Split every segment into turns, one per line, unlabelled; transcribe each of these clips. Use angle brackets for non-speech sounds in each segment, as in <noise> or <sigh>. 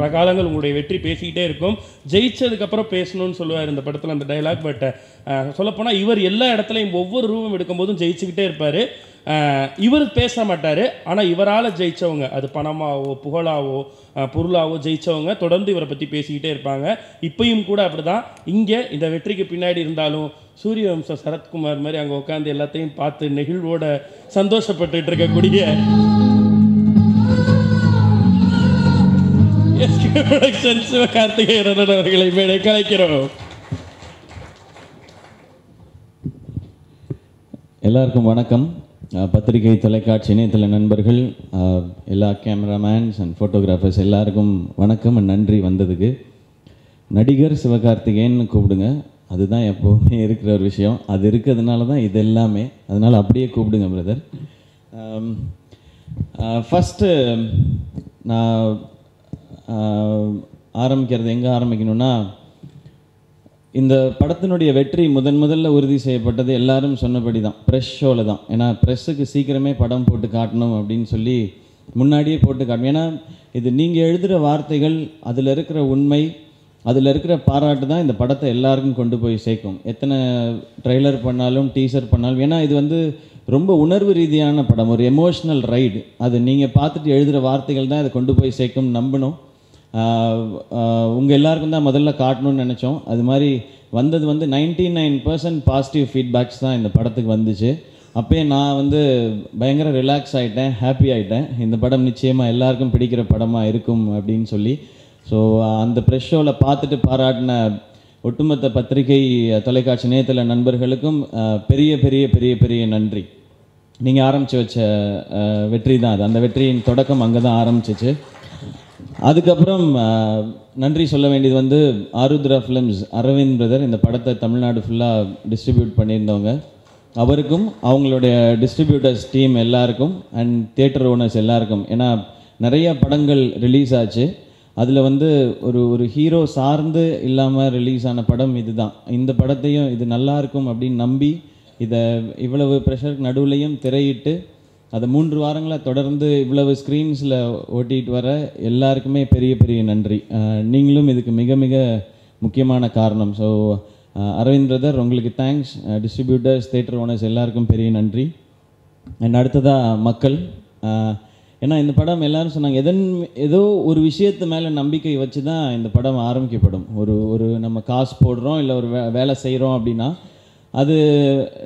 பல காலங்கள் உங்களுடைய வெற்றி பேசிக்கிட்டே இருக்கும். ஜெயிச்சதுக்கப்புறம் பேசணும்னு சொல்லுவார் இந்த படத்தில் அந்த டைலாக் பட் சொல்லப்போனால் இவர் எல்லா இடத்துலையும் ஒவ்வொரு ரூபம் எடுக்கும்போதும் ஜெயிச்சுக்கிட்டே இருப்பார். இவர் பேச மாட்டார். ஆனால் இவரால் ஜெயிச்சவங்க அது பணமாவோ புகழாவோ பொருளாவோ ஜெயிச்சவங்க தொடர்ந்து இவரை பற்றி பேசிக்கிட்டே இருப்பாங்க. இப்பயும் கூட அப்படிதான். இங்கே இந்த வெற்றிக்கு பின்னாடி இருந்தாலும் சூரியவம்ச சரத்குமார் மாதிரி அங்கே உட்காந்து எல்லாத்தையும் பார்த்து நெகிழ்வோட சந்தோஷப்பட்டுட்டு இருக்கக்கூடிய சிவகார்த்திகேயன் அவர்களை மேடை கலைக்கிறோம்.
எல்லாருக்கும் வணக்கம். பத்திரிகை தொலைக்காட்சி இணையதள நண்பர்கள் எல்லா கேமராமேன்ஸ் அண்ட் ஃபோட்டோகிராஃபர்ஸ் எல்லாருக்கும் வணக்கம் நன்றி வந்ததுக்கு. நடிகர் சிவகார்த்திகேயன் கூப்பிடுங்க. அதுதான் எப்போவுமே இருக்கிற ஒரு விஷயம். அது இருக்கிறதுனால தான் இது எல்லாமே. அதனால் அப்படியே கூப்பிடுங்க பிரதர் ஃபஸ்ட்டு நான் ஆரம்பிக்கிறது எங்கே ஆரம்பிக்கணும்னா இந்த படத்தினுடைய வெற்றி முதன் முதல்ல உறுதி செய்யப்பட்டது எல்லாரும் சொன்னபடி தான் ப்ரெஷ் ஷோவில் தான். ஏன்னா ப்ரெஸ்ஸுக்கு சீக்கிரமே படம் போட்டு காட்டணும் அப்படின்னு சொல்லி முன்னாடியே போட்டு காட்டணும். ஏன்னா இது நீங்கள் எழுதுகிற வார்த்தைகள் அதில் இருக்கிற உண்மை அதில் இருக்கிற பாராட்டு தான் இந்த படத்தை எல்லாருக்கும் கொண்டு போய் சேர்க்கும். எத்தனை ட்ரெய்லர் பண்ணாலும் டீசர் பண்ணாலும் ஏன்னா இது வந்து ரொம்ப உணர்வு ரீதியான படம். ஒரு எமோஷ்னல் ரைடு அது நீங்கள் பார்த்துட்டு எழுதுகிற வார்த்தைகள் தான் இதை கொண்டு போய் சேர்க்கும் நம்பணும். உங்கள் எல்லாருக்கும் தான் முதல்ல காட்டணும்னு நினச்சோம். அது மாதிரி வந்தது வந்து 99% நைன் பர்சன்ட் பாசிட்டிவ் ஃபீட்பேக்ஸ் தான் இந்த படத்துக்கு வந்துச்சு. அப்போயே நான் வந்து பயங்கர ரிலாக்ஸ் ஆகிட்டேன் ஹாப்பி ஆகிட்டேன் இந்த படம் நிச்சயமாக எல்லாருக்கும் பிடிக்கிற படமாக இருக்கும் அப்படின்னு சொல்லி. ஸோ அந்த ப்ரெஷ் ஷோவில் பார்த்துட்டு பாராட்டின ஒட்டுமொத்த பத்திரிகை தொலைக்காட்சி நேயத்தில் நண்பர்களுக்கும் பெரிய பெரிய பெரிய பெரிய நன்றி. நீங்கள் ஆரம்பித்து வச்ச வெற்றி தான் அது. அந்த வெற்றியின் தொடக்கம் அங்கே தான் ஆரம்பிச்சிச்சு. அதுக்கப்புறம் நன்றி சொல்ல வேண்டியது வந்து ஆருத்ரா ஃபிலிம்ஸ் அரவிந்த் பிரதர் இந்த படத்தை தமிழ்நாடு ஃபுல்லாக டிஸ்ட்ரிபியூட் பண்ணியிருந்தவங்க. அவருக்கும் அவங்களுடைய டிஸ்ட்ரிபியூட்டர்ஸ் டீம் எல்லாருக்கும் அண்ட் தியேட்டர் ஓனர்ஸ் எல்லாருக்கும். ஏன்னா நிறைய படங்கள் ரிலீஸ் ஆச்சு. அதில் வந்து ஒரு ஒரு ஹீரோ சார்ந்து இல்லாமல் ரிலீஸ் ஆன படம் இதுதான். இந்த படத்தையும் இது நல்லா இருக்கும் அப்படின்னு நம்பி இதை இவ்வளவு ப்ரெஷருக்கு நடுவுலையும் திரையிட்டு அதை மூன்று வாரங்களாக தொடர்ந்து இவ்வளவு ஸ்க்ரீன்ஸில் ஓட்டிகிட்டு வர எல்லாருக்குமே பெரிய பெரிய நன்றி. நீங்களும் இதுக்கு மிக மிக முக்கியமான காரணம். ஸோ அரவிந்த் பிரதர் உங்களுக்கு தேங்க்ஸ் டிஸ்ட்ரிபியூட்டர்ஸ் தேட்டர் ஓனர்ஸ் எல்லாருக்கும் பெரிய நன்றி. அண்ட் அடுத்ததாக மக்கள். ஏன்னா இந்த படம் எல்லாரும் சொன்னாங்க எதன் ஏதோ ஒரு விஷயத்து மேலே நம்பிக்கை வச்சு தான் இந்த படம் ஆரம்பிக்கப்படும். ஒரு ஒரு நம்ம காசு போடுறோம் இல்லை ஒரு வே வேலை செய்கிறோம் அப்படின்னா அது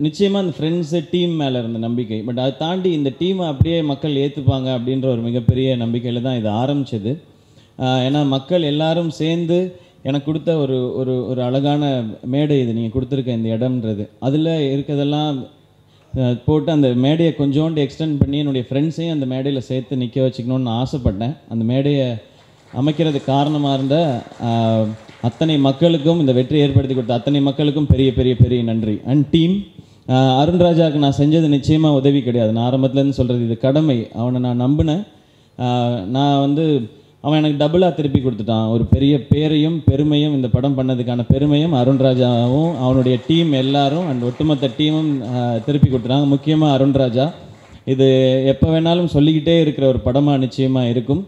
நிச்சயமாக அந்த ஃப்ரெண்ட்ஸு டீம் மேலே இருந்த நம்பிக்கை. பட் அதை தாண்டி இந்த டீமை அப்படியே மக்கள் ஏற்றுப்பாங்க அப்படின்ற ஒரு மிகப்பெரிய நம்பிக்கையில் தான் இது ஆரம்பித்தது ஏன்னா மக்கள் எல்லாரும் சேர்ந்து எனக்கு கொடுத்த ஒரு ஒரு ஒரு அழகான மேடை இது நீங்கள் கொடுத்துருக்க இந்த இடம்ன்றது. அதில் இருக்கிறதெல்லாம் போட்டு அந்த மேடையை கொஞ்சோண்டு எக்ஸ்டெண்ட் பண்ணி என்னுடைய ஃப்ரெண்ட்ஸையும் அந்த மேடையில் சேர்த்து நிற்க வச்சுக்கணுன்னு ஆசைப்பட்டேன். அந்த மேடையை அமைக்கிறதுக்கு காரணமாக இருந்த அத்தனை மக்களுக்கும் இந்த வெற்றி ஏற்படுத்தி கொடுத்த அத்தனை மக்களுக்கும் பெரிய பெரிய பெரிய நன்றி. அண்ட் டீம் அருண்ராஜாவுக்கு நான் செஞ்சது நிச்சயமாக உதவி கிடையாது. நான் ஆரம்பத்துலேருந்து சொல்கிறது இது கடமை. அவனை நான் நம்பினேன். நான் வந்து அவன் எனக்கு டபுளாக திருப்பி கொடுத்துட்டான். ஒரு பெரிய பேரையும் பெருமையும் இந்த படம் பண்ணதுக்கான பெருமையும் அருண்ராஜாவும் அவனுடைய டீம் எல்லாரும் அண்ட் ஒட்டுமொத்த டீமும் திருப்பி கொடுத்துட்டாங்க. முக்கியமாக அருண்ராஜா இது எப்போ வேணாலும் சொல்லிக்கிட்டே இருக்கிற ஒரு படமாக நிச்சயமாக இருக்கும்.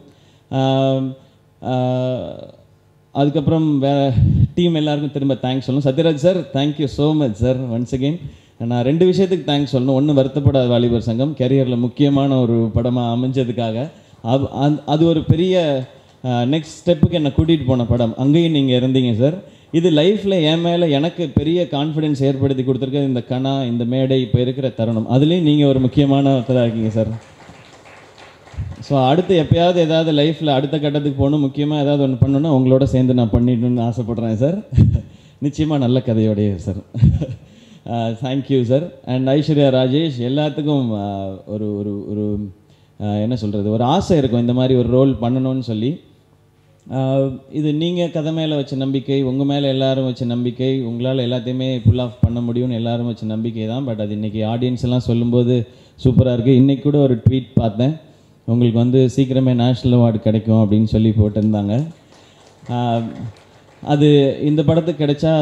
அதுக்கப்புறம் வேறு டீம் எல்லாருக்கும் திரும்ப தேங்க்ஸ் சொல்லணும். Sathyaraj sir thank you so much sir once again நான் ரெண்டு விஷயத்துக்கு தேங்க்ஸ் சொல்லணும். ஒன்று வருத்தப்படாத வாலிபர் சங்கம். கெரியரில் முக்கியமான ஒரு படமாக அமைஞ்சதுக்காக. அது- அது ஒரு பெரிய நெக்ஸ்ட் ஸ்டெப்புக்கு என்னை கூட்டிகிட்டு போன படம். அங்கேயும் நீங்கள் இருந்தீங்க சார் இது லைஃப்பில் என் மேலே எனக்கு பெரிய கான்ஃபிடென்ஸ் ஏற்படுத்தி கொடுத்துருக்க இந்த கணா இந்த மேடை இப்போ இருக்கிற தருணம். அதுலேயும் நீங்கள் ஒரு முக்கியமான இருக்கீங்க சார் ஸோ அடுத்து எப்பயாவது ஏதாவது லைஃப்பில் அடுத்த கட்டத்துக்கு போகணும் முக்கியமாக ஏதாவது ஒன்று பண்ணணும்னா உங்களோட சேர்ந்து நான் பண்ணிடணும்னு ஆசைப்பட்றேன் சார் <laughs> நிச்சயமாக நல்ல கதையோடைய sir thank you sir and Aishwarya Rajesh எல்லாத்துக்கும் uh, ஒரு ஒரு ஒரு uh, என்ன சொல்கிறது ஒரு ஆசை இருக்கும் இந்த மாதிரி ஒரு ரோல் பண்ணணும்னு சொல்லி. Uh, இது நீங்கள் கதை மேலே வச்ச நம்பிக்கை உங்கள் மேலே எல்லாரும் வச்ச நம்பிக்கை உங்களால் எல்லாத்தையுமே ஃபுல் ஆஃப் பண்ண முடியும்னு எல்லாரும் வச்ச நம்பிக்கை தான். பட் அது இன்றைக்கி ஆடியன்ஸ் எல்லாம் சொல்லும்போது சூப்பராக இருக்குது இன்றைக்கி கூட ஒரு ட்வீட் பார்த்தேன். உங்களுக்கு வந்து சீக்கிரமே நேஷ்னல் அவார்டு கிடைக்கும் அப்படின்னு சொல்லி போட்டிருந்தாங்க. அது இந்த படத்துக்கு கிடைச்சா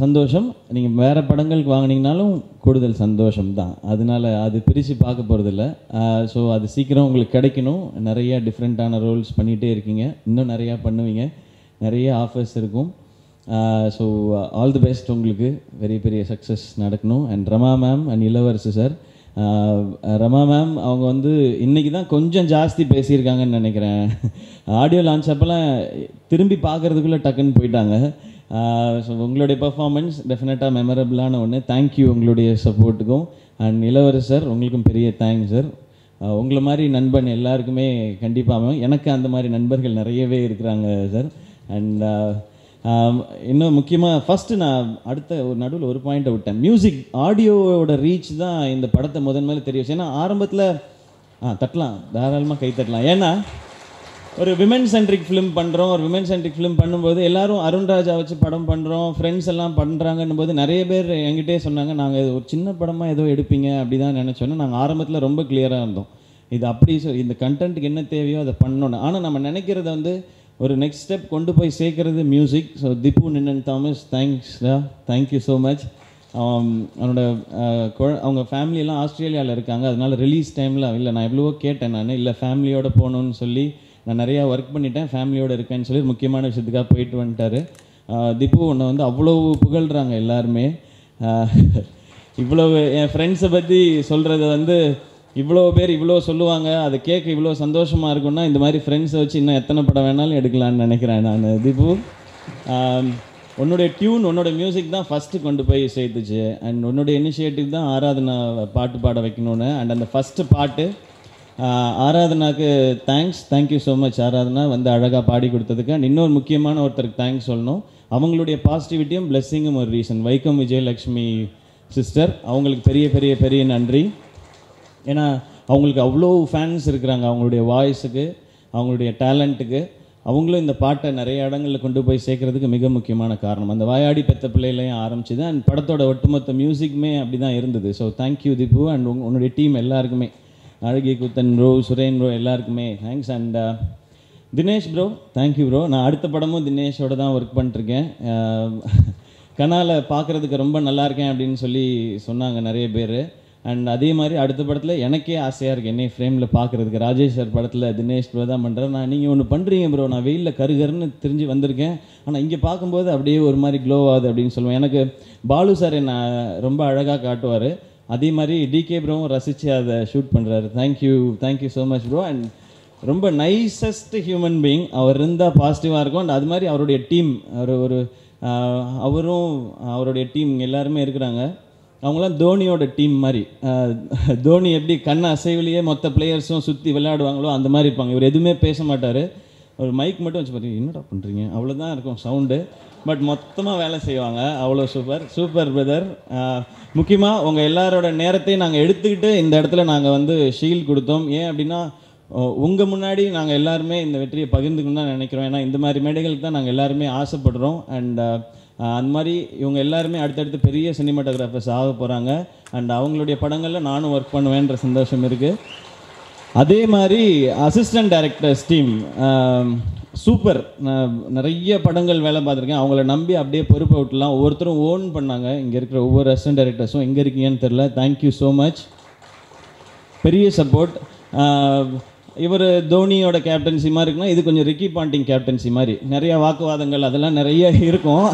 சந்தோஷம். நீங்கள் வேறு படங்களுக்கு வாங்கினீங்கனாலும் கூடுதல் சந்தோஷம் தான் அதனால அது பிரித்து பார்க்க போகிறதில்ல ஸோ அது சீக்கிரம் உங்களுக்கு கிடைக்கணும். நிறைய டிஃப்ரெண்ட்டான ரோல்ஸ் பண்ணிகிட்டே இருக்கீங்க. இன்னும் நிறையா பண்ணுவீங்க. நிறைய ஆஃபர்ஸ் இருக்கும். ஸோ ஆல் தி பெஸ்ட் உங்களுக்கு. பெரிய பெரிய சக்ஸஸ் நடக்கணும். And Rama ma'am and Ilavarasu sir Rama ma'am அவங்க வந்து இன்றைக்கி தான் கொஞ்சம் ஜாஸ்தி பேசியிருக்காங்கன்னு நினைக்கிறேன். ஆடியோ லான்ச் அப்போல்லாம் திரும்பி பார்க்குறதுக்குள்ளே டக்குன்னு போயிட்டாங்க. ஸோ உங்களுடைய பர்ஃபார்மன்ஸ் டெஃபினட்டாக மெமரபிளான ஒன்று தேங்க்யூ உங்களுடைய சப்போர்ட்டுக்கும் அண்ட் இளவரசர் உங்களுக்கும் பெரிய தேங்க்ஸ் சார் உங்களை மாதிரி நண்பன் எல்லாருக்குமே கண்டிப்பாக எனக்கு அந்த மாதிரி நண்பர்கள் நிறையவே இருக்கிறாங்க சார் அண்ட் இன்னும் முக்கியமாக ஃபஸ்ட்டு நான் அடுத்த ஒரு நடுவில் ஒரு பாயிண்ட்டை விட்டேன். மியூசிக் ஆடியோவோட ரீச் தான் இந்த படத்தை முதன் முதல்ல தெரிய வச்சு ஏன்னா ஆரம்பத்தில் ஆ தட்டலாம். தாராளமாக கை தட்டலாம். ஏன்னா ஒரு விமன் சென்ட்ரிக் ஃபிலிம் பண்ணுறோம் ஒரு விமன் சென்ட்ரிக் ஃபிலிம் பண்ணும்போது எல்லாரும் அருண்ராஜா வச்சு படம் பண்ணுறோம் ஃப்ரெண்ட்ஸ் எல்லாம் பண்ணுறாங்கன்னும் போது நிறைய பேர் என்கிட்டே சொன்னாங்க நாங்கள் ஒரு சின்ன படமாக ஏதோ எடுப்பீங்க அப்படி தான் நினச்சோன்னா நாங்கள் ஆரம்பத்தில் ரொம்ப கிளியராக இருந்தோம். இது அப்படி சொ இந்த கண்டென்ட்டுக்கு என்ன தேவையோ அதை பண்ணணும் ஆனால் நம்ம நினைக்கிறத வந்து ஒரு நெக்ஸ்ட் ஸ்டெப் கொண்டு போய் சேர்க்கறது music so Tippu Ninan Thomas தேங்க்ஸ்டா thank you so much அவனோட uh, அவங்க ஃபேமிலியெல்லாம் ஆஸ்திரேலியாவில் இருக்காங்க. அதனால ரிலீஸ் டைமில் இல்லை நான் எவ்வளவோ கேட்டேன் நான். இல்லை ஃபேமிலியோடு போகணுன்னு சொல்லி நான் நிறையா ஒர்க் பண்ணிட்டேன். ஃபேமிலியோடு இருக்கேன்னு சொல்லி முக்கியமான விஷயத்துக்காக போயிட்டு வந்துட்டாரு. Uh, திப்பு உன்னை வந்து அவ்வளோ புகழ்கிறாங்க எல்லாருமே. Uh, <laughs> இவ்வளவு என் ஃப்ரெண்ட்ஸை பற்றி சொல்கிறத வந்து இவ்வளோ பேர் இவ்வளோ சொல்லுவாங்க அதை கேட்க இவ்வளோ சந்தோஷமாக இருக்கும்னா இந்த மாதிரி ஃப்ரெண்ட்ஸை வச்சு இன்னும் எத்தனை படம் வேணாலும் எடுக்கலாம்னு நினைக்கிறேன் நான். தீபு உன்னோடைய உன்னுடைய டியூன் உன்னோட மியூசிக் தான் ஃபஸ்ட்டு கொண்டு போய் சேர்த்துச்சு. அண்ட் உன்னோட இனிஷியேட்டிவ் தான் ஆராதனா பாட்டு பாட வைக்கணும்னு. அண்ட் அந்த ஃபஸ்ட்டு பாட்டு ஆராதனாக்கு thanks thank you so much Aradhana வந்து அழகாக பாடி கொடுத்ததுக்கு. அண்ட் இன்னொரு முக்கியமான ஒருத்தருக்கு தேங்க்ஸ் சொல்லணும். அவங்களுடைய பாசிட்டிவிட்டியும் பிளெஸ்ஸிங்கும் ஒரு ரீசன் வைக்கம் விஜயலக்ஷ்மி சிஸ்டர் அவங்களுக்கு பெரிய பெரிய பெரிய நன்றி. ஏன்னா அவங்களுக்கு அவ்வளோ ஃபேன்ஸ் இருக்கிறாங்க. அவங்களுடைய வாய்ஸுக்கு அவங்களுடைய டேலண்ட்டுக்கு அவங்களும் இந்த பாட்டை நிறைய இடங்களில் கொண்டு போய் சேர்க்கறதுக்கு மிக முக்கியமான காரணம். அந்த வாயாடி பெத்த பிள்ளையிலையும் ஆரம்பிச்சுது அண்ட் படத்தோட ஒட்டுமொத்த மியூசிக்குமே அப்படி தான் இருந்தது ஸோ தேங்க்யூ திப்பு அண்ட் உங் உன்னுடைய டீம் எல்லாருக்குமே. அழகி குத்தன் ப்ரோ சுரேன் ப்ரோ எல்லாருக்குமே. Thanks and Dinesh bro thank you bro நான் அடுத்த படமும் தினேஷோட தான் ஒர்க் பண்ணிட்டுருக்கேன். Uh, <laughs> கனால பார்க்குறதுக்கு ரொம்ப நல்லா இருக்கேன் அப்படின்னு சொல்லி சொன்னாங்க நிறைய பேர். அண்ட் அதே மாதிரி அடுத்த படத்தில் எனக்கே ஆசையாக இருக்குது என்னை ஃப்ரேமில் பார்க்குறதுக்கு ராஜேஷ் சார் படத்தில் தினேஷ் ப்ரோ தான் பண்ணுறேன் நான் நீங்கள் ஒன்று பண்ணுறீங்க ப்ரோ நான் வெயிலில் கருகருன்னு தெரிஞ்சு வந்திருக்கேன். ஆனால் இங்கே பார்க்கும்போது அப்படியே ஒரு மாதிரி க்ளோ ஆகுது அப்படின்னு சொல்லுவேன். எனக்கு பாலு சார் என்னை ரொம்ப அழகாக காட்டுவார். அதே மாதிரி டிகே ப்ரோவும் ரசித்து அதை ஷூட் பண்ணுறாரு thank you thank you so much bro and ரொம்ப நைசஸ்ட் ஹியூமன் பீயிங் அவர் இருந்தால் பாசிட்டிவாக இருக்கும். அண்ட் அது மாதிரி அவருடைய டீம் அவர் ஒரு அவரும் அவருடைய டீம் எல்லாருமே இருக்கிறாங்க. அவங்களாம் தோனியோட டீம் மாதிரி. தோனி எப்படி கண் அசைவிலேயே மொத்த பிளேயர்ஸும் சுற்றி விளையாடுவாங்களோ அந்த மாதிரி இருப்பாங்க. இவர் எதுவுமே பேச மாட்டார். ஒரு மைக் மட்டும் வச்சு பார்த்தீங்க என்னடா பண்ணுறீங்க அவ்வளோதான் இருக்கும் சவுண்டு பட் மொத்தமாக வேலை செய்வாங்க. அவ்வளோ சூப்பர் சூப்பர் பிரதர் முக்கியமாக உங்கள் எல்லாரோட நேரத்தையும் நாங்கள் எடுத்துக்கிட்டு இந்த இடத்துல நாங்கள் வந்து ஷீல் கொடுத்தோம். ஏன் அப்படின்னா உங்கள் முன்னாடி நாங்கள் எல்லாருமே இந்த வெற்றியை பகிர்ந்துக்கணும் தான் நினைக்கிறோம். ஏன்னா இந்த மாதிரி மேடைகளுக்கு தான் நாங்கள் எல்லாருமே ஆசைப்படுறோம். அண்ட் அந்த மாதிரி இவங்க எல்லாருமே அடுத்தடுத்து பெரிய சினிமாட்டோகிராஃபர்ஸ் ஆக போகிறாங்க அண்ட் அவங்களுடைய படங்களில் நானும் ஒர்க் பண்ணுவேன்ற சந்தோஷம் இருக்குது அதே மாதிரி அசிஸ்டன்ட் டைரக்டர்ஸ் டீம் சூப்பர் நான் நிறைய படங்கள் வேலை பார்த்துருக்கேன். அவங்கள நம்பி அப்படியே பொறுப்பை விட்டுலாம் ஒவ்வொருத்தரும் ஓன் பண்ணாங்க. இங்கே இருக்கிற ஒவ்வொரு அசிஸ்டன்ட் டைரக்டர்ஸும் எங்கே இருக்கீங்கன்னு தெரில தேங்க்யூ ஸோ மச் பெரிய சப்போர்ட் இவர் தோனியோட கேப்டன்சி மாதிரி இருக்குன்னா இது கொஞ்சம் ரிக்கி பாண்டிங் கேப்டன்சி மாதிரி. நிறைய வாக்குவாதங்கள் அதெல்லாம் நிறைய இருக்கும்.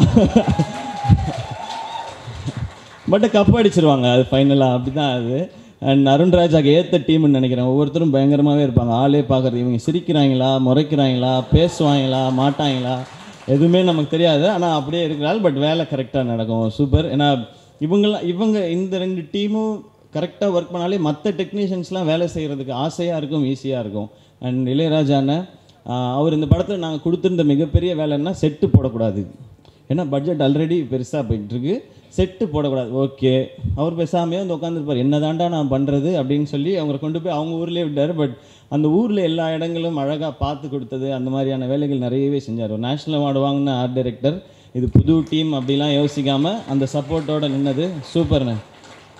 பட் கப் அடிச்சிருவாங்க அது ஃபைனலாக அப்படி தான் அது. அண்ட் அருண்ராஜாக்கு ஏற்ற டீம்னு நினைக்கிறேன். ஒவ்வொருத்தரும் பயங்கரமாகவே இருப்பாங்க. ஆளே பார்க்குறது இவங்க சிரிக்கிறாங்களா முறைக்கிறாங்களா பேசுவாங்களா மாட்டாங்களா எதுவுமே நமக்கு தெரியாது. ஆனால் அப்படியே இருக்கிறாள் பட் வேலை கரெக்டாக நடக்கும். சூப்பர் ஏன்னா இவங்கெல்லாம் இவங்க இந்த ரெண்டு டீமும் கரெக்டாக ஒர்க் பண்ணாலே மற்ற டெக்னீஷியன்ஸ்லாம் வேலை செய்கிறதுக்கு ஆசையாக இருக்கும் ஈஸியாக இருக்கும். அண்ட் இளையராஜா அவர் இந்த படத்தில் நாங்கள் கொடுத்துருந்த மிகப்பெரிய வேலைன்னா செட்டு போடக்கூடாது. ஏன்னா பட்ஜெட் ஆல்ரெடி பெருசாக போயிட்டுருக்கு. செட்டு போடக்கூடாது. ஓகே அவர் பேசாமையே வந்து உட்காந்துருப்பார் என்ன தாண்டா நான் பண்ணுறது அப்படின்னு சொல்லி அவங்களை கொண்டு போய் அவங்க ஊர்லேயே விட்டார். பட் அந்த ஊரில் எல்லா இடங்களும் அழகாக பார்த்து கொடுத்தது அந்த மாதிரியான வேலைகள் நிறையவே செஞ்சார். நேஷ்னல் அவார்டு வாங்கின ஆர்ட் டைரக்டர் இது புது டீம் அப்படிலாம் யோசிக்காமல் அந்த சப்போர்ட்டோட நின்னது. சூப்பர்ண்ணே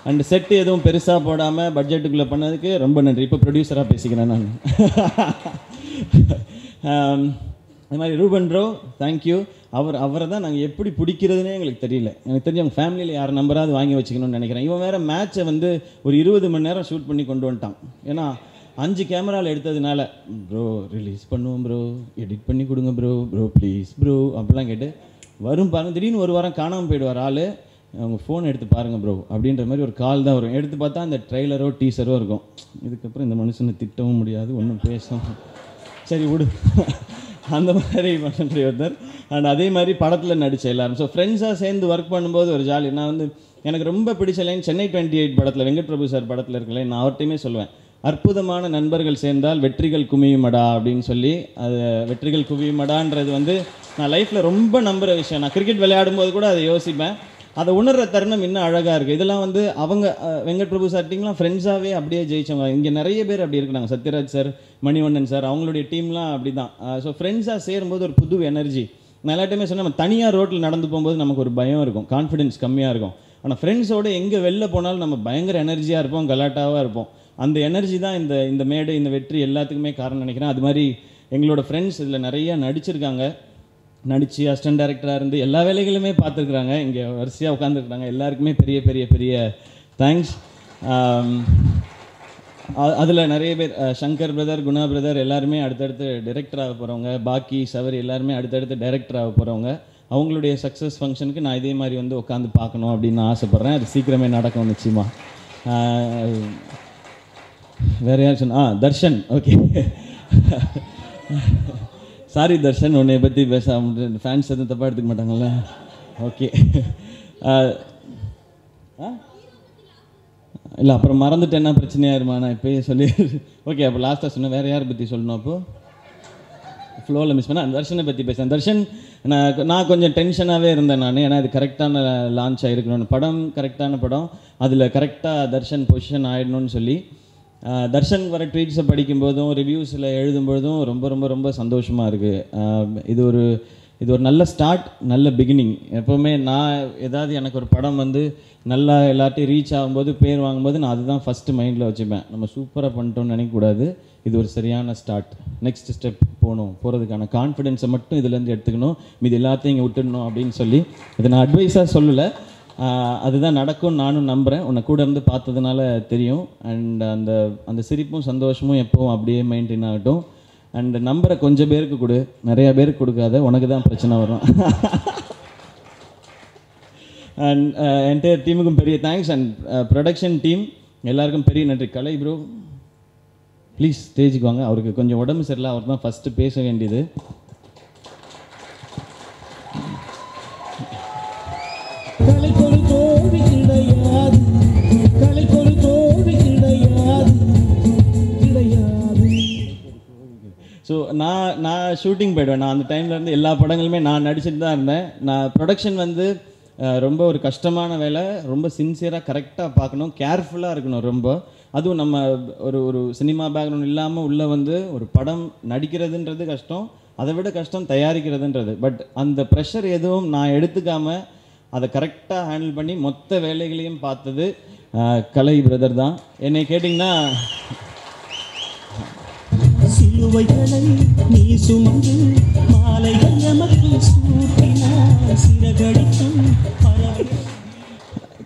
அண்ட் செட்டு எதுவும் பெருசாக போடாமல் பட்ஜெட்டுக்குள்ளே பண்ணதுக்கு ரொம்ப நன்றி. இப்போ ப்ரொடியூசராக பேசிக்கிறேன் நான். அது um, மாதிரி ரூபன் ப்ரோ தேங்க்யூ அவர் அவரை தான் நாங்கள் எப்படி பிடிக்கிறதுனே எங்களுக்கு தெரியல. எனக்கு தெரிஞ்ச அவங்க ஃபேமிலியில் யார் நம்பராவது வாங்கி வச்சுக்கணும்னு நினைக்கிறேன். இவன் வேறு மேட்ச்சை வந்து ஒரு இருபது மணி நேரம் ஷூட் பண்ணி கொண்டு வந்துட்டான். ஏன்னா அஞ்சு கேமராவில் எடுத்ததுனால ப்ரோ ரிலீஸ் பண்ணுவோம் ப்ரோ எடிட் பண்ணி கொடுங்க ப்ரோ ப்ரோ ப்ளீஸ் ப்ரோ அப்படிலாம் கேட்டு வரும் பாருங்க. திடீர்னு ஒரு வாரம் காணாமல் போயிடுவார் ஆள். அவங்க ஃபோன் எடுத்து பாருங்கள் ப்ரோ அப்படின்ற மாதிரி ஒரு கால் தான் வரும். எடுத்து பார்த்தா அந்த ட்ரெய்லரோ டீசரோ இருக்கும். இதுக்கப்புறம் இந்த மனுஷனை திட்டவும் முடியாது ஒன்றும் பேசவும் சரி விடு. அந்த மாதிரி பண்ணுற ஒருத்தர். அண்ட் அதே மாதிரி படத்தில் நடிச்ச எல்லாரும். ஸோ ஃப்ரெண்ட்ஸாக சேர்ந்து ஒர்க் பண்ணும்போது ஒரு ஜாலி நான் வந்து எனக்கு ரொம்ப பிடிச்ச லைன் சென்னை டுவெண்ட்டி எயிட் படத்தில் வெங்கட் பிரபு சார் படத்தில் இருக்கல நான் அவர்கிட்டையுமே சொல்லுவேன். அற்புதமான நண்பர்கள் சேர்ந்தால் வெற்றிகள் குமியுமடா அப்படின்னு சொல்லி அது வெற்றிகள் குவியுமடான்றது வந்து நான் லைஃப்பில் ரொம்ப நம்புகிற விஷயம். நான் கிரிக்கெட் விளையாடும் போது கூட அதை யோசிப்பேன். அதை உணர்ற தருணம் இன்னும் அழகாக இருக்குது இதெல்லாம் வந்து அவங்க வெங்கட் பிரபு சார் ஃப்ரெண்ட்ஸாகவே அப்படியே ஜெயிச்சவங்க. இங்கே நிறைய பேர் அப்படி இருக்கிறாங்க. சத்யராஜ் சார் மணிவண்ணன் சார் அவங்களுடைய டீம்லாம் அப்படி தான் ஸோ ஃப்ரெண்ட்ஸாக சேரும்போது ஒரு புது எனர்ஜி நான் எல்லா டைமே சொன்னேன் நம்ம தனியாக ரோட்டில் நடந்து போகும்போது நமக்கு ஒரு பயம் இருக்கும். கான்ஃபிடென்ஸ் கம்மியாக இருக்கும். ஆனால் ஃப்ரெண்ட்ஸோடு எங்கே வெளில போனாலும் நம்ம பயங்கர எனர்ஜியாக இருப்போம் கலாட்டாவாக இருப்போம். அந்த எனர்ஜி தான் இந்த இந்த மேடை இந்த வெற்றி எல்லாத்துக்குமே காரணம் நினைக்கிறேன். அது மாதிரி எங்களோட ஃப்ரெண்ட்ஸ் இதில் நிறையா நடிச்சிருக்காங்க. நடித்து அசிஸ்டன்ட் டைரக்டராக இருந்து எல்லா வேலைகளுமே பார்த்துருக்குறாங்க. இங்கே வரிசையாக உட்காந்துருக்குறாங்க எல்லாருக்குமே பெரிய பெரிய பெரிய தேங்க்ஸ் அதில் நிறைய பேர் சங்கர் பிரதர் குணா பிரதர் எல்லாருமே அடுத்தடுத்து டைரக்டர் ஆக போகிறவங்க பாக்கி சவரி எல்லாருமே அடுத்தடுத்து டைரக்டர் ஆக போகிறவங்க அவங்களுடைய சக்ஸஸ் ஃபங்க்ஷனுக்கு நான் இதே மாதிரி வந்து உட்காந்து பார்க்கணும் அப்படின்னு நான் ஆசைப்பட்றேன். அது சீக்கிரமே நடக்கும் நிச்சயமாக வேறு யாரும் யார் சொன்னா ஆ தர்ஷன். ஓகே சாரி தர்ஷன் உன்னை பற்றி பேச ஃபேன்ஸ் எதுவும் தப்பாக எடுத்துக்க மாட்டாங்கல்ல? ஓகே <laughs> இல்லை அப்புறம் மறந்துட்டேன்னா பிரச்சனையாயிருமா? நான் இப்போயே சொல்லி ஓகே அப்போ லாஸ்ட்டாக சொன்னேன். வேறு யாரை பற்றி சொல்லணும் அப்போது ஃப்ளோவில் மிஸ் பண்ண தர்ஷனை பற்றி பேசுகிறேன் தர்ஷன் நான் நான் கொஞ்சம் டென்ஷனாகவே இருந்தேன் நான். ஏன்னா இது கரெக்டான லான்ச் ஆகிருக்கணும் படம் கரெக்டான படம். அதில் கரெக்டாக தர்ஷன் பொசிஷன் ஆகிடணும்னு சொல்லி தர்ஷன் வர ட்வீட்ஸை படிக்கும்போதும் ரிவ்யூஸில் எழுதும்போதும் ரொம்ப ரொம்ப ரொம்ப சந்தோஷமாக இருக்குது இது ஒரு இது ஒரு நல்ல ஸ்டார்ட் நல்ல பிகினிங் எப்போவுமே நான் ஏதாவது எனக்கு ஒரு படம் வந்து நல்லா எல்லாத்தையும் ரீச் ஆகும்போது பேர் வாங்கும்போது நான் அதுதான் ஃபஸ்ட்டு மைண்டில் வச்சுப்பேன். நம்ம சூப்பராக பண்ணிட்டோம்னு நினைக்கக்கூடாது. இது ஒரு சரியான ஸ்டார்ட் நெக்ஸ்ட் ஸ்டெப் போகணும். போகிறதுக்கான கான்ஃபிடென்ஸை மட்டும் இதுலேருந்து எடுத்துக்கணும். இது எல்லாத்தையும் இங்கே விட்டுடணும் அப்படின்னு சொல்லி இதை நான் அட்வைஸாக சொல்லலை. அதுதான் நடக்கும் நானும் நம்புகிறேன் உன்னை கூட இருந்து பார்த்ததுனால தெரியும். அண்ட் அந்த அந்த சிரிப்பும் சந்தோஷமும் எப்பவும் அப்படியே மெயின்டைன் ஆகட்டும். அண்ட் நம்பரை கொஞ்சம் பேருக்கு கொடு. நிறைய பேருக்கு கொடுக்காத. உனக்கு தான் பிரச்சனை வரும். அண்ட் என்டையர் டீமுக்கும் பெரிய தேங்க்ஸ் அண்ட் ப்ரொடக்ஷன் டீம் எல்லாருக்கும் பெரிய நன்றி. கலை ப்ரோ ப்ளீஸ் ஸ்டேஜுக்கு வாங்க. அவருக்கு கொஞ்சம் உடம்பு சரியில்லை. அவர் தான் ஃபஸ்ட்டு பேச வேண்டியது. ஸோ நான் நான் ஷூட்டிங் போயிடுவேன். நான் அந்த டைமில் இருந்து எல்லா படங்களுமே நான் நடிச்சுட்டு தான் இருந்தேன். நான் ப்ரொடக்ஷன் வந்து ரொம்ப ஒரு கஷ்டமான வேலை. ரொம்ப சின்சியராக கரெக்டாக பார்க்கணும். கேர்ஃபுல்லாக இருக்கணும் ரொம்ப. அதுவும் நம்ம ஒரு ஒரு சினிமா பேக்ரவுண்ட் இல்லாமல் உள்ளே வந்து ஒரு படம் நடிக்கிறதுன்றது கஷ்டம். அதை விட கஷ்டம் தயாரிக்கிறதுன்றது. பட் அந்த ப்ரெஷர் எதுவும் நான் எடுத்துக்காமல் அதை கரெக்டாக ஹேண்டில் பண்ணி மொத்த வேலைகளையும் பார்த்தது கலை பிரதர் தான். என்னை கேட்டிங்கன்னா
சிலுவைகளை நீ சுமந்து மாலைகள் எமக்கு சூட்டினார். சிறகடிக்கும் பறவை.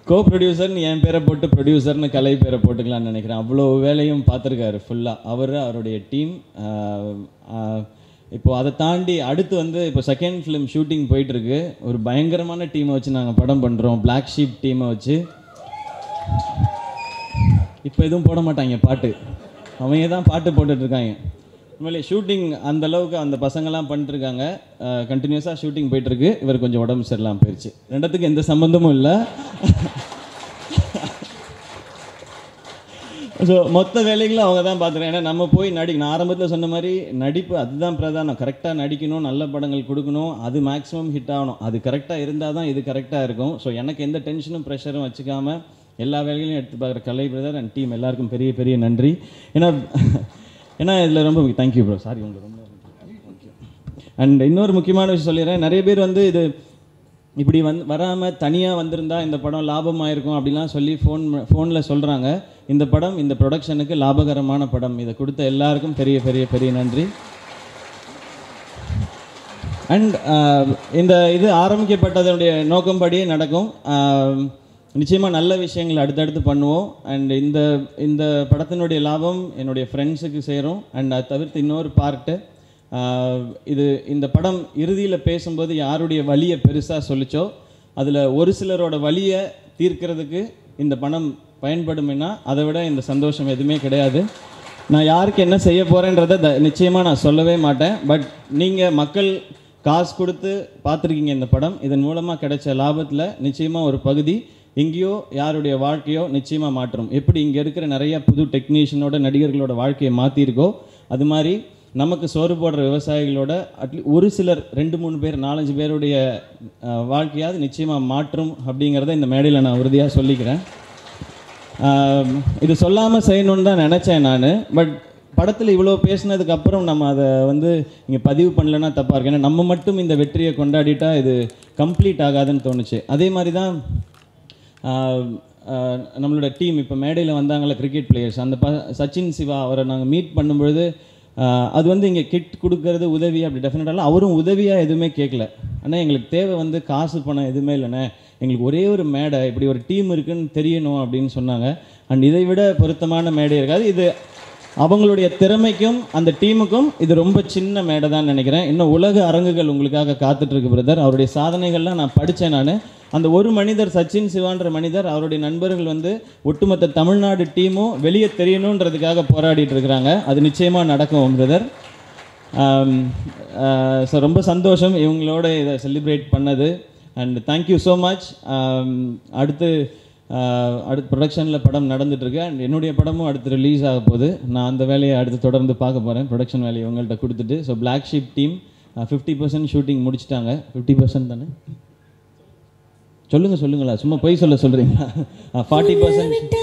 கோ ப்ரொடியூசர்னு என் பேரை போட்டு ப்ரொடியூசர்னு கலை பேரை போட்டுக்கலாம்னு நினைக்கிறேன். அவ்வளோ வேலையும் பார்த்துருக்காரு ஃபுல்லாக அவர் அவருடைய டீம் இப்போ அதை தாண்டி அடுத்து வந்து இப்போ செகண்ட் ஃபிலிம் ஷூட்டிங் போயிட்டுருக்கு. ஒரு பயங்கரமான டீமை வச்சு நாங்கள் படம் பண்ணுறோம் பிளாக் ஷீப் டீமை வச்சு. இப்போ எதுவும் போட மாட்டாங்க பாட்டு. அவங்க தான் பாட்டு போட்டுட்ருக்காங்க உண்மையிலே ஷூட்டிங் அந்த அளவுக்கு அந்த பசங்கள்லாம் பண்ணிட்டுருக்காங்க. கண்டினியூஸாக ஷூட்டிங் போயிட்டுருக்கு. இவர் கொஞ்சம் உடம்பு சரியில்லாமல் போயிடுச்சு ரெண்டத்துக்கு எந்த சம்மந்தமும் இல்லை. ஸோ மொத்த வேலைகளும் அவங்க தான் பார்த்துருக்காங்க. ஏன்னா நம்ம போய் நடி நான் ஆரம்பத்தில் சொன்ன மாதிரி நடிப்பு அதுதான் பிரதானம். கரெக்டாக நடிக்கணும் நல்ல படங்கள் கொடுக்கணும் அது மேக்ஸிமம் ஹிட் ஆகணும். அது கரெக்டாக இருந்தால் தான் இது கரெக்டாக இருக்கும். ஸோ எனக்கு எந்த டென்ஷனும் ப்ரெஷரும் வச்சுக்காமல் எல்லா வேலைகளையும் எடுத்து பார்க்குற கலை பிரதர் அண்ட் டீம் எல்லாருக்கும் பெரிய பெரிய நன்றி. ஏன்னா ஏன்னா இதில் ரொம்ப தேங்க்யூ ப்ரோ சாரி உங்களுக்கு ரொம்ப அண்ட் இன்னொரு முக்கியமான விஷயம் சொல்லிடுறேன். நிறைய பேர் வந்து இது இப்படி வந் வராமல் தனியாக வந்திருந்தா இந்த படம் லாபமாயிருக்கும் அப்படிலாம் சொல்லி ஃபோன் ஃபோனில் சொல்கிறாங்க இந்த படம் இந்த ப்ரொடக்ஷனுக்கு லாபகரமான படம். இதை கொடுத்த எல்லாருக்கும் பெரிய பெரிய பெரிய நன்றி. அண்ட் uh, இந்த இது ஆரம்பிக்கப்பட்டதனுடைய நோக்கம்படியே நடக்கும். நிச்சயமாக நல்ல விஷயங்கள் அடுத்தடுத்து பண்ணுவோம். அண்ட் இந்த இந்த படத்தினுடைய லாபம் என்னுடைய ஃப்ரெண்ட்ஸுக்கு சேரும். அண்ட் அதை தவிர்த்து இன்னொரு பார்ட்டு இது இந்த படம் இறுதியில் பேசும்போது யாருடைய வழியை பெருசாக சொல்லிச்சோ அதில் ஒரு சிலரோட வழியை தீர்க்கிறதுக்கு இந்த பணம் பயன்படுமைனா அதை விட இந்த சந்தோஷம் எதுவுமே கிடையாது. நான் யாருக்கு என்ன செய்ய போகிறேன்றதை த நிச்சயமாக நான் சொல்லவே மாட்டேன். பட் நீங்கள் மக்கள் காசு கொடுத்து பார்த்துருக்கீங்க இந்த படம். இதன் மூலமாக கிடைச்ச லாபத்தில் நிச்சயமாக ஒரு பகுதி. எங்கேயோ யாருடைய வாழ்க்கையோ நிச்சயமாக மாற்றும். எப்படி இங்கே இருக்கிற நிறைய புது டெக்னீஷியனோட நடிகர்களோட வாழ்க்கையை மாற்றிருக்கோ அது மாதிரி நமக்கு சோறு போடுற விவசாயிகளோட அட்லீ ஒரு சிலர் ரெண்டு மூணு பேர் நாலஞ்சு பேருடைய வாழ்க்கையாவது நிச்சயமாக மாற்றும் அப்படிங்கிறத இந்த மேடையில் நான் உறுதியாக சொல்லிக்கிறேன். இது சொல்லாமல் செய்யணும்னு தான் நினச்சேன் நான். பட் படத்தில் இவ்வளோ பேசினதுக்கப்புறம் நம்ம அதை வந்து இங்கே பதிவு பண்ணலன்னா தப்பாக இருக்கு ஏன்னா நம்ம மட்டும் இந்த வெற்றியை கொண்டாடிட்டா இது கம்ப்ளீட் ஆகாதுன்னு தோணுச்சு. அதே மாதிரி தான் நம்மளோட டீம் இப்போ மேடையில் வந்தாங்கல்ல கிரிக்கெட் பிளேயர்ஸ் அந்த ப சச்சின் சிவா அவரை நாங்கள் மீட் பண்ணும்பொழுது அது வந்து இங்கே கிட் கொடுக்கறது உதவி அப்படி டெஃபினட்டாக அவரும் உதவியாக எதுவுமே கேட்கல ஆனால் எங்களுக்கு தேவை வந்து காசு பணம் எதுவுமே இல்லைண்ணே. எங்களுக்கு ஒரே ஒரு மேடை இப்படி ஒரு டீம் இருக்குன்னு தெரியணும் அப்படின்னு சொன்னாங்க. அண்ட் இதை விட பொருத்தமான மேடை இருக்காது. இது அவங்களுடைய திறமைக்கும் அந்த டீமுக்கும் இது ரொம்ப சின்ன மேடை தான் நினைக்கிறேன். இன்னும் உலக அரங்குகள் உங்களுக்காக காத்துட்ருக்கு பிரதர் அவருடைய சாதனைகள்லாம் நான் படித்தேன் நான். அந்த ஒரு மனிதர் சச்சின் சிவான்ற மனிதர் அவருடைய நண்பர்கள் வந்து ஒட்டுமொத்த தமிழ்நாடு டீமும் வெளியே தெரியணுன்றதுக்காக போராடிட்டு இருக்கிறாங்க. அது நிச்சயமாக நடக்கும் பிரதர். ஸோ ரொம்ப சந்தோஷம் இவங்களோட இதை செலிப்ரேட் பண்ணது. அண்ட் தேங்க்யூ ஸோ மச் அடுத்து அடுத்து ப்ரொடக்ஷனில் படம் நடந்துட்டுருக்கு. அண்ட் என்னுடைய படமும் அடுத்து ரிலீஸ் ஆக போகுது. நான் அந்த வேலையை அடுத்து தொடர்ந்து பார்க்க போகிறேன் ப்ரொடக்ஷன் வேலையை உங்கள்கிட்ட கொடுத்துட்டு. So black sheep team fifty percent shooting முடிச்சிட்டாங்க. ஃபிஃப்டி பர்சன்ட் தானே? சொல்லுங்கள் சொல்லுங்களா. சும்மா பொய் சொல்ல சொல்கிறீங்களா ஃபார்ட்டி பர்சன்ட்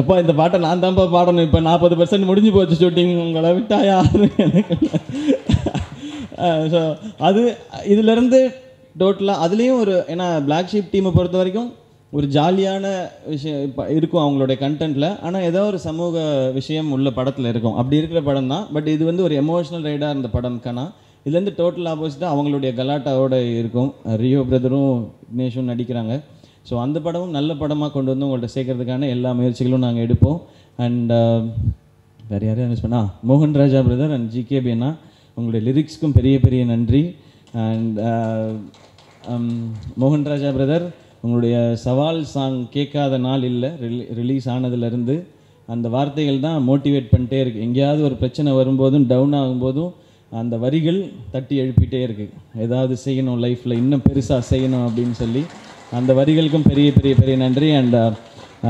எப்பா இந்த பாட்டை நான் தான்ப்பா பாடணும். இப்போ நாற்பது பர்சன்ட் முடிஞ்சு போச்சு ஷூட்டிங் உங்களை விட்டா யாரு எனக்கு ஸோ அது இதிலேருந்து டோட்டலாக அதுலேயும் ஒரு ஏன்னா Black ஷீப் டீமை பொறுத்த வரைக்கும் ஒரு ஜாலியான விஷயம் இப்போ இருக்கும் அவங்களுடைய கண்டென்ட்டில் ஆனால் ஏதோ ஒரு சமூக விஷயம் உள்ள படத்தில் இருக்கும். அப்படி இருக்கிற படம் தான். பட் இது வந்து ஒரு எமோஷனல் ரைடாக இருந்த படம் கனா. இதுலேருந்து டோட்டல் ஆப்போசிட்டாக அவங்களுடைய கலாட்டாவோட இருக்கும். ரியோ பிரதரும் விக்னேஷும் நடிக்கிறாங்க. ஸோ அந்த படமும் நல்ல படமாக கொண்டு வந்து உங்கள்கிட்ட சேர்க்கறதுக்கான எல்லா முயற்சிகளும் நாங்கள் எடுப்போம். அண்ட் um, வேறு யாரையும் மிஸ் பண்ணா? மோகன் ராஜா பிரதர் அண்ட் ஜிகேபி அண்ணா உங்களுடைய லிரிக்ஸ்க்கும் பெரிய பெரிய நன்றி. அண்ட் uh, um, மோகன் ராஜா பிரதர் உங்களுடைய சவால் சாங் கேட்காத நாள் இல்லை. ரிலீ ரிலீஸ் ஆனதுலேருந்து அந்த வார்த்தைகள் தான் மோட்டிவேட் பண்ணிட்டே இருக்கு. எங்கேயாவது ஒரு பிரச்சனை வரும்போதும் டவுன் ஆகும்போதும் அந்த வரிகள் தட்டி எழுப்பிட்டே இருக்கு. ஏதாவது செய்யணும் லைஃப்பில் இன்னும் பெருசாக செய்யணும் அப்படின்னு சொல்லி அந்த வரிகளுக்கும் பெரிய பெரிய பெரிய நன்றி. அண்ட் uh,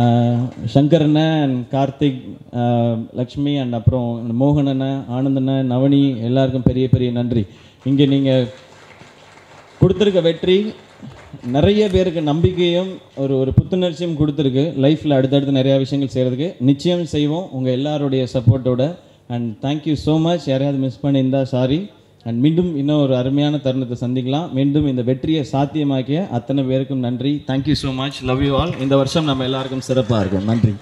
uh, சங்கர் அண்ணன் and Karthik uh, Lakshmi and அப்புறம் மோகன் அண்ணன் ஆனந்த் அண்ணன் நவனி எல்லாருக்கும் பெரிய பெரிய நன்றி. இங்கே நீங்கள் கொடுத்துருக்க வெற்றி நிறைய பேருக்கு நம்பிக்கையும் ஒரு ஒரு புத்துணர்ச்சியும் கொடுத்துருக்கு. லைஃப்பில் அடுத்தடுத்து நிறையா விஷயங்கள் செய்கிறதுக்கு நிச்சயம் செய்வோம். உங்கள் எல்லாருடைய சப்போர்ட்டோட and thank you so much யாரையாவது மிஸ் பண்ணியிருந்தால் சாரி அண்ட் மீண்டும் இன்னும் ஒரு அருமையான தருணத்தை சந்திக்கலாம். மீண்டும் இந்த வெற்றியை சாத்தியமாக்கிய அத்தனை பேருக்கும் நன்றி. Thank you so much love you all இந்த வருஷம் நம்ம எல்லாருக்கும் சிறப்பாக இருக்கும். நன்றி.